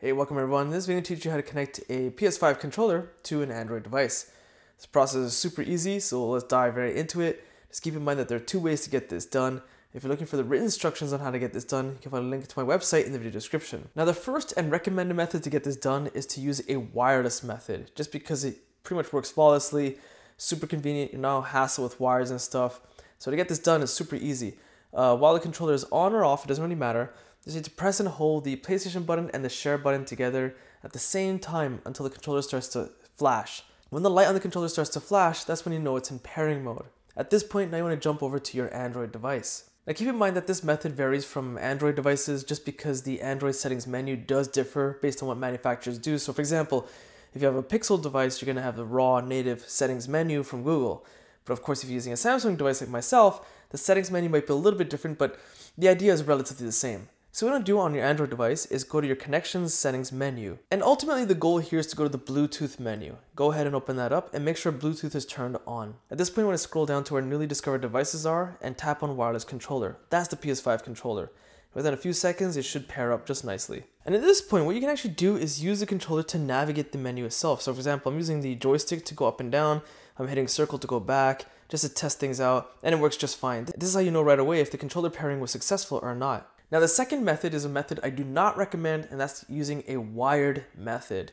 Hey, welcome everyone. This video will teach you how to connect a PS5 controller to an Android device. This process is super easy, so let's dive right into it. Just keep in mind that there are two ways to get this done. If you're looking for the written instructions on how to get this done, you can find a link to my website in the video description. Now, the first and recommended method to get this done is to use a wireless method, just because it pretty much works flawlessly, super convenient, you're not hassle with wires and stuff. So to get this done is super easy. Uh, while the controller is on or off, it doesn't really matter. You need to press and hold the PlayStation button and the share button together at the same time until the controller starts to flash. When the light on the controller starts to flash, that's when you know it's in pairing mode. At this point, now you want to jump over to your Android device. Now keep in mind that this method varies from Android devices just because the Android settings menu does differ based on what manufacturers do. So for example, if you have a Pixel device, you're going to have the raw native settings menu from Google. But of course, if you're using a Samsung device like myself, the settings menu might be a little bit different, but the idea is relatively the same. So what you want to do on your Android device is go to your connections settings menu. And ultimately the goal here is to go to the Bluetooth menu. Go ahead and open that up and make sure Bluetooth is turned on. At this point, you want to scroll down to where newly discovered devices are and tap on wireless controller. That's the PS5 controller. Within a few seconds, it should pair up just nicely. And at this point, what you can actually do is use the controller to navigate the menu itself. So for example, I'm using the joystick to go up and down. I'm hitting circle to go back just to test things out and it works just fine. This is how you know right away if the controller pairing was successful or not. Now the second method is a method I do not recommend and that's using a wired method.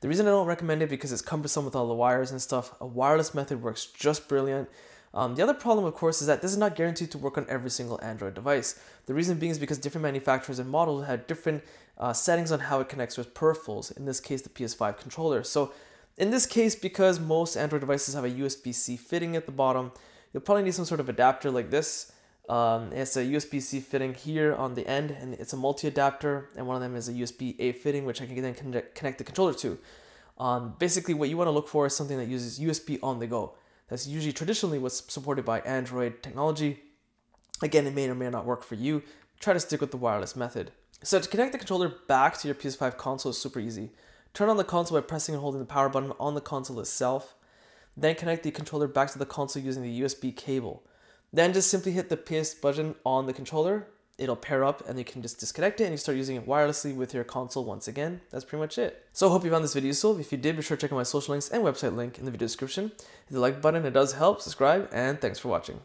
The reason I don't recommend it because it's cumbersome with all the wires and stuff. A wireless method works just brilliant. Um, the other problem, of course, is that this is not guaranteed to work on every single Android device. The reason being is because different manufacturers and models have different uh, settings on how it connects with peripherals, in this case, the PS5 controller. So in this case, because most Android devices have a USB-C fitting at the bottom, you'll probably need some sort of adapter like this um, it's a USB-C fitting here on the end, and it's a multi-adapter, and one of them is a USB-A fitting, which I can then connect the controller to. Um, basically, what you want to look for is something that uses USB on the go. That's usually traditionally what's supported by Android technology. Again, it may or may not work for you. Try to stick with the wireless method. So to connect the controller back to your PS5 console is super easy. Turn on the console by pressing and holding the power button on the console itself. Then connect the controller back to the console using the USB cable. Then just simply hit the PS button on the controller. It'll pair up and you can just disconnect it and you start using it wirelessly with your console once again. That's pretty much it. So I hope you found this video useful. If you did, be sure to check out my social links and website link in the video description. Hit the like button, it does help. Subscribe, and thanks for watching.